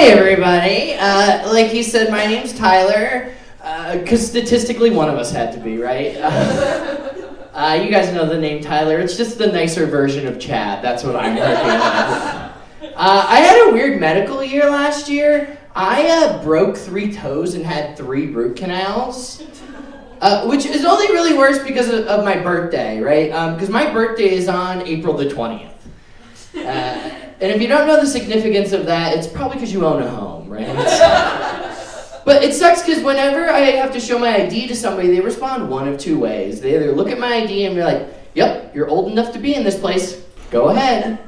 Hi, everybody. Uh, like he said, my name's Tyler. Because statistically, one of us had to be, right? Uh, you guys know the name Tyler. It's just the nicer version of Chad. That's what I'm working with. Uh, I had a weird medical year last year. I uh, broke three toes and had three root canals. Uh, which is only really worse because of, of my birthday, right? Because um, my birthday is on April the 20th. And if you don't know the significance of that, it's probably because you own a home, right? but it sucks because whenever I have to show my ID to somebody, they respond one of two ways. They either look at my ID and be like, yep, you're old enough to be in this place, go ahead.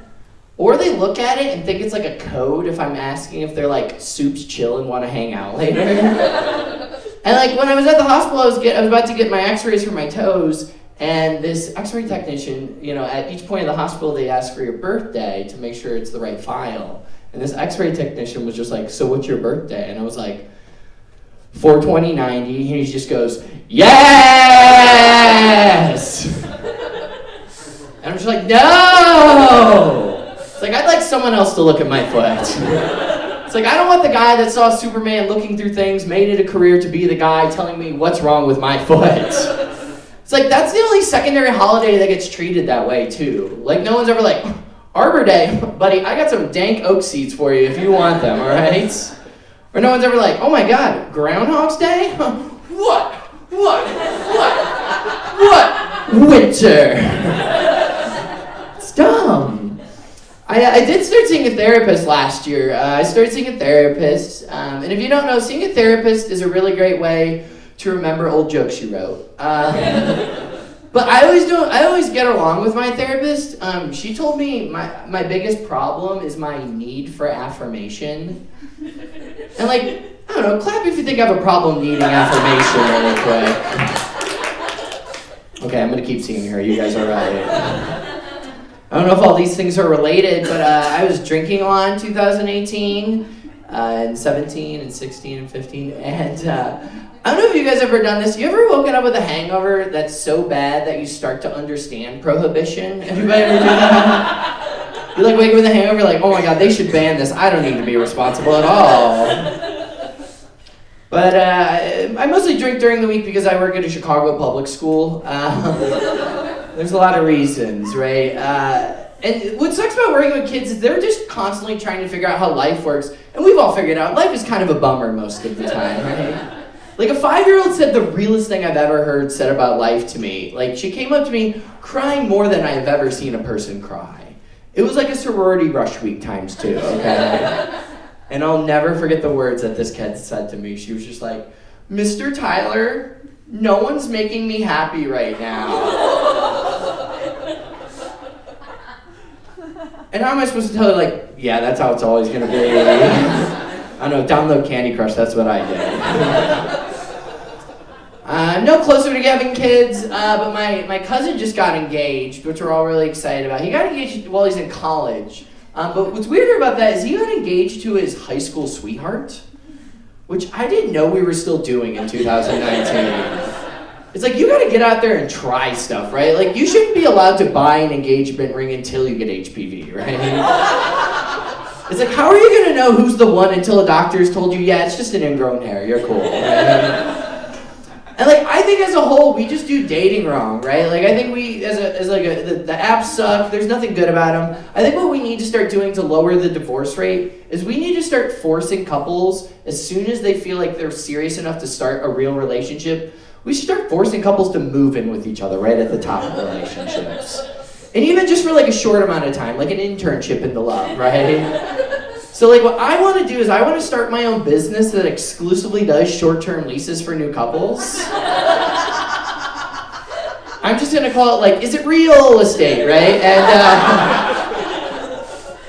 Or they look at it and think it's like a code if I'm asking if they're like soups chill and want to hang out later. and like when I was at the hospital, I was, get, I was about to get my x-rays for my toes, and this x-ray technician, you know, at each point of the hospital, they ask for your birthday to make sure it's the right file. And this x-ray technician was just like, so what's your birthday? And I was like, 42090. And he just goes, yes! and I'm just like, no! It's like, I'd like someone else to look at my foot. It's like, I don't want the guy that saw Superman looking through things, made it a career to be the guy telling me what's wrong with my foot. It's like that's the only secondary holiday that gets treated that way too. Like no one's ever like, Arbor Day, buddy, I got some dank oak seeds for you if you want them, all right? Or no one's ever like, oh my god, Groundhog's Day? what? What? What? What? Winter. it's dumb. I, I did start seeing a therapist last year. Uh, I started seeing a therapist. Um, and if you don't know, seeing a therapist is a really great way to remember old jokes you wrote. Uh, but I always don't. I always get along with my therapist. Um, she told me my my biggest problem is my need for affirmation. And like, I don't know, clap if you think I have a problem needing affirmation really quick. Okay, I'm gonna keep seeing her. You guys are right. I don't know if all these things are related, but uh, I was drinking a lot in 2018, uh, and 17, and 16, and 15, and uh, I don't know if you guys ever done this. You ever woken up with a hangover that's so bad that you start to understand prohibition? Anybody ever do that? You like wake up with a hangover, like, oh my god, they should ban this. I don't need to be responsible at all. But uh, I mostly drink during the week because I work at a Chicago public school. Um, there's a lot of reasons, right? Uh, and what sucks about working with kids is they're just constantly trying to figure out how life works. And we've all figured out life is kind of a bummer most of the time, right? Like a five year old said the realest thing I've ever heard said about life to me. Like she came up to me crying more than I have ever seen a person cry. It was like a sorority rush week times two, okay? and I'll never forget the words that this kid said to me. She was just like, Mr. Tyler, no one's making me happy right now. and how am I supposed to tell her, like, yeah, that's how it's always gonna be? I don't know, download Candy Crush, that's what I did. Uh, no closer to having kids, uh, but my, my cousin just got engaged, which we're all really excited about. He got engaged while he's in college. Um, but what's weirder about that is he got engaged to his high school sweetheart, which I didn't know we were still doing in 2019. It's like you gotta get out there and try stuff, right? Like you shouldn't be allowed to buy an engagement ring until you get HPV, right? It's like, how are you gonna know who's the one until a doctor's told you, yeah, it's just an ingrown hair, you're cool. Right? And like I think as a whole, we just do dating wrong, right? Like I think we, as a as like a, the, the apps suck. There's nothing good about them. I think what we need to start doing to lower the divorce rate is we need to start forcing couples as soon as they feel like they're serious enough to start a real relationship. We should start forcing couples to move in with each other right at the top of relationships, and even just for like a short amount of time, like an internship into love, right? So like what I want to do is I want to start my own business that exclusively does short-term leases for new couples. I'm just gonna call it like, is it real estate, right? And uh,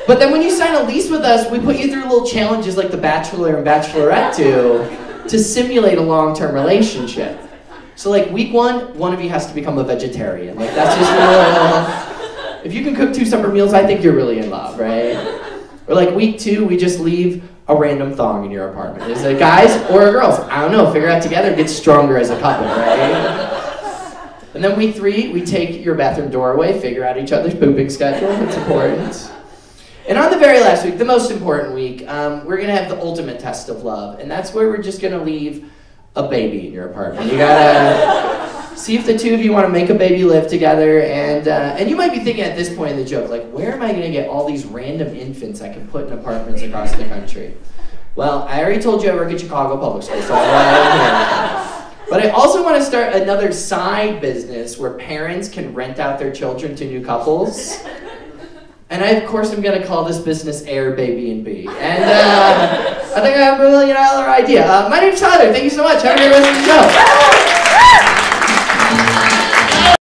but then when you sign a lease with us, we put you through little challenges like the Bachelor and Bachelorette do to simulate a long-term relationship. So like week one, one of you has to become a vegetarian. Like that's just real. If you can cook two separate meals, I think you're really in love, right? Or like week two, we just leave a random thong in your apartment. Is it guys or girls? I don't know. Figure out together. Get stronger as a couple, right? And then week three, we take your bathroom door away, figure out each other's pooping schedule. It's important. And on the very last week, the most important week, um, we're gonna have the ultimate test of love, and that's where we're just gonna leave a baby in your apartment. You gotta see if the two of you want to make a baby live together, and uh, and you might be thinking at this point in the joke, like, where am I gonna get all these random infants I can put in apartments across the country? Well, I already told you I work at Chicago Public Schools, so But I also want to start another side business where parents can rent out their children to new couples. And I, of course, am going to call this business Airbnb. And uh, I think I have a million dollar idea. Uh, my name's Tyler. Thank you so much. Have a great rest of the show.